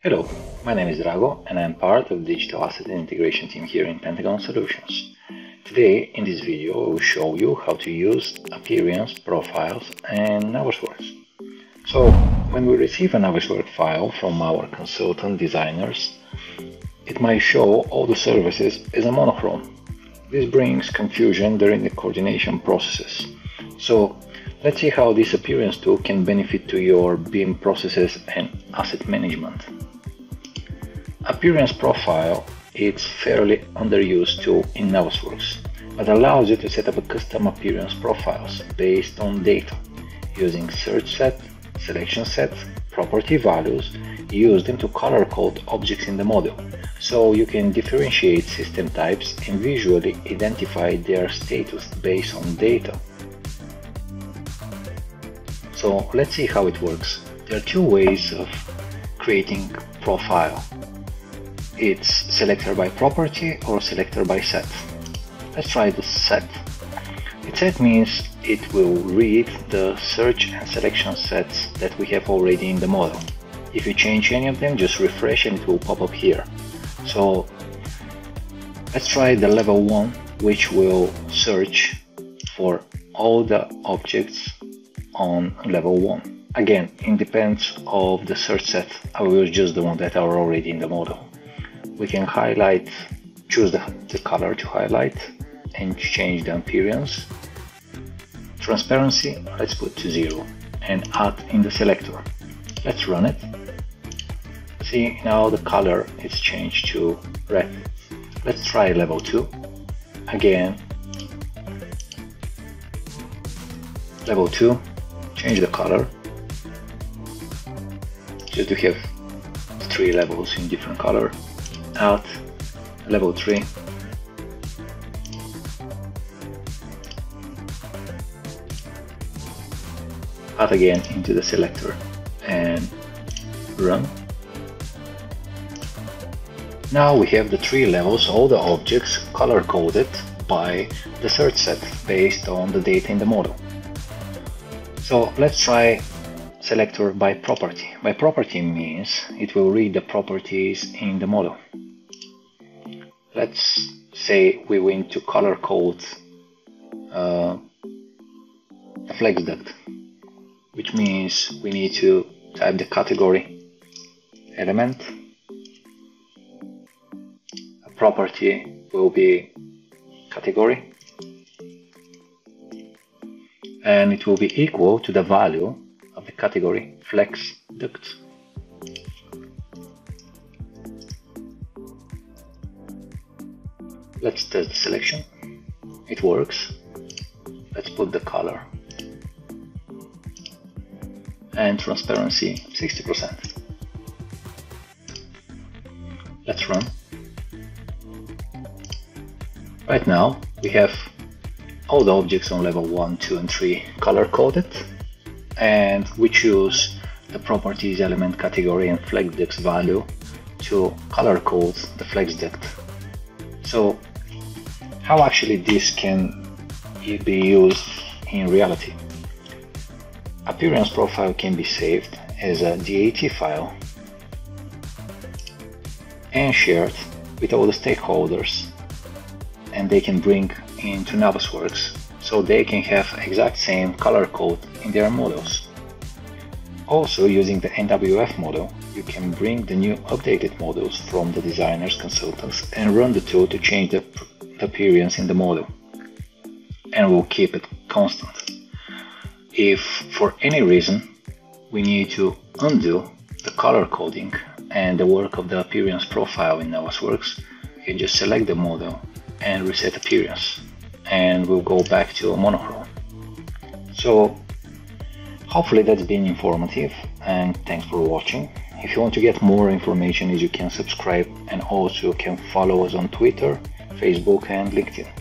Hello, my name is Drago and I am part of the Digital Asset Integration team here in Pentagon Solutions. Today, in this video, I will show you how to use appearance, profiles and Navisworks. So, when we receive a Navisworks file from our consultant designers, it might show all the services as a monochrome. This brings confusion during the coordination processes. So, let's see how this appearance tool can benefit to your BIM processes and asset management. Appearance Profile is fairly underused tool in Navisworks, but allows you to set up a custom appearance profiles based on data using search set, selection sets, property values, use them to color code objects in the model, so you can differentiate system types and visually identify their status based on data. So let's see how it works. There are two ways of creating profile it's selector by property or selector by set. Let's try the set. The set means it will read the search and selection sets that we have already in the model. If you change any of them, just refresh and it will pop up here. So let's try the level 1, which will search for all the objects on level 1. Again, it depends of the search set. I will use just the one that are already in the model we can highlight, choose the, the color to highlight and change the appearance. Transparency, let's put to zero and add in the selector. Let's run it. See, now the color is changed to red. Let's try level 2. Again, level 2, change the color. Just to have three levels in different color out level 3 add again into the selector and run. Now we have the three levels all the objects color coded by the search set based on the data in the model. So let's try selector by property. By property means it will read the properties in the model let's say we want to color code uh, a flex duct which means we need to type the category element. A property will be category. And it will be equal to the value of the category flex duct Let's test the selection. It works. Let's put the color. And transparency 60%. Let's run. Right now we have all the objects on level 1, 2 and 3 color coded and we choose the properties element category and flex duct value to color code the flex duct. So how actually this can be used in reality. Appearance profile can be saved as a DAT file and shared with all the stakeholders and they can bring into Navisworks so they can have exact same color code in their models. Also using the NWF model, you can bring the new updated models from the designers consultants and run the tool to change the appearance in the model and we'll keep it constant. If for any reason we need to undo the color coding and the work of the appearance profile in Navisworks, you can just select the model and reset appearance and we'll go back to a monochrome. So hopefully that's been informative and thanks for watching. If you want to get more information you can subscribe and also you can follow us on Twitter Facebook and LinkedIn.